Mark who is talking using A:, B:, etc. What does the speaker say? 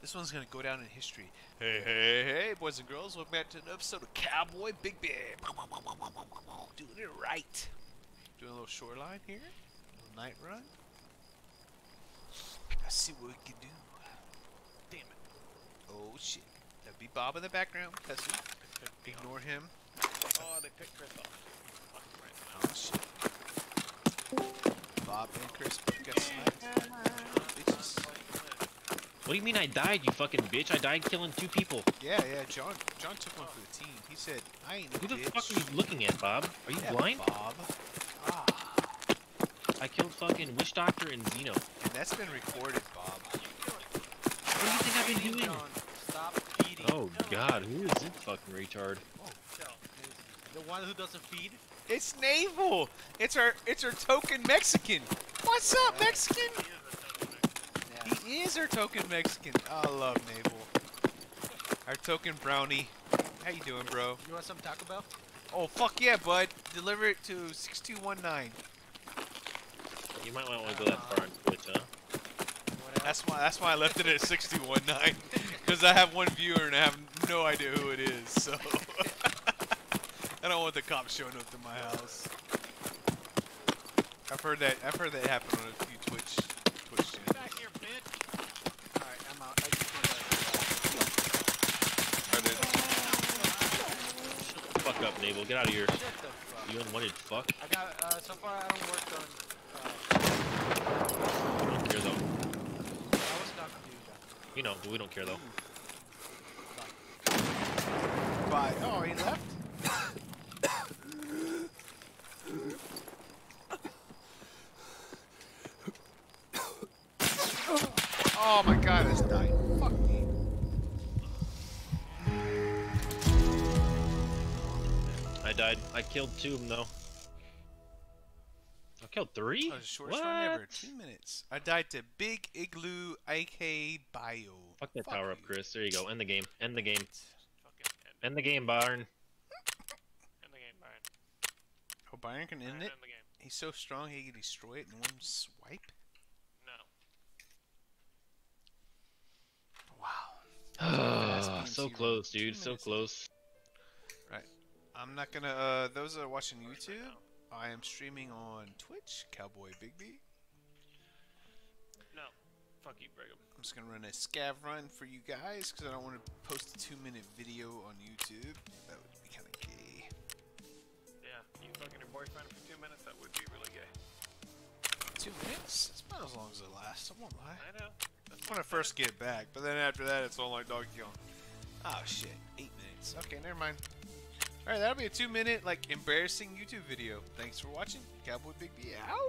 A: This one's gonna go down in history. Hey, hey, hey, boys and girls, welcome back to an episode of Cowboy Bigby. Doing it right. Doing a little shoreline here. A little night run. Let's see what we can do. Damn it. Oh shit. That'd be Bob in the background. Cussing. Ignore him.
B: Oh, they picked Chris off. Right.
A: Oh shit. Bob and Chris
C: What do you mean I died, you fucking bitch? I died killing two people.
A: Yeah, yeah, John John took one for the team. He said, I ain't no
C: Who the
A: bitch.
C: fuck are you looking at, Bob? Are you
A: Yeah,
C: blind?
A: Bob. Ah,
C: I killed fucking Witch Doctor and Zeno.
A: and that's been recorded, Bob.
C: What do you think I've been doing?
B: John, stop feeding.
C: Oh god, who is this fucking retard?
B: The one who doesn't feed?
A: It's Naval. It's our it's our token Mexican. What's up, Mexican?
B: Yeah.
A: He is our token Mexican. I love Naval. Our token brownie. How you doing, bro?
B: You want some Taco Bell?
A: Oh fuck yeah, bud. Deliver it to 6219.
C: You might want to go that far on Twitch, huh?
A: That's why that's why I left it at 619 because I have one viewer and I have no idea who it is. So I don't want the cops showing up to my house. I've heard that I've heard that happen on a few Twitch Twitch channels.
B: Back here, bitch. Alright, I'm out. I just want
A: Are they-
C: Shut the fuck up, Naval. Get out of here.
B: to. Shut the fuck.
C: You unwanted fuck.
B: I got, uh, so far I haven't worked on, uh,
C: We don't care though.
B: I was talking to you, John.
C: You know, but we don't care though.
A: Bye. Oh, he left. Oh my god, it's dying. Fuck me.
C: I died. I killed two of them though. I killed three?
A: That was the shortest
C: what?
A: run ever. Two minutes. I died to Big Igloo AK Bio.
C: Fuck that
A: Fuck
C: power up. Chris. There you go. End the game. End the game.
B: End,
C: End the game, Byron.
B: end the game, Byron.
A: Oh, Byron can end
B: Byron,
A: it.
B: End the game.
A: He's so strong he can destroy it in one swipe.
C: So close, dude.
A: Two
C: So close. Right.
A: I'm not gonna. Uh, those that are watching YouTube, I am streaming on Twitch, Cowboy Bigby.
B: No. Fuck you, Brigham.
A: I'm just gonna run a scav run for you guys because I don't want to post a two-minute video on YouTube. That would be kind of gay.
B: Yeah, you fucking your boyfriend for two minutes, that would be really gay.
A: Two minutes? It's about as long as it lasts. I won't lie.
B: I know. That's
A: When I first get back, but then after that, it's all like Donkey Kong. Oh shit, eight minutes. Okay, never mind. All right, that'll be a two-minute like embarrassing YouTube video. Thanks for watching, Cowboy Bigby. Ow.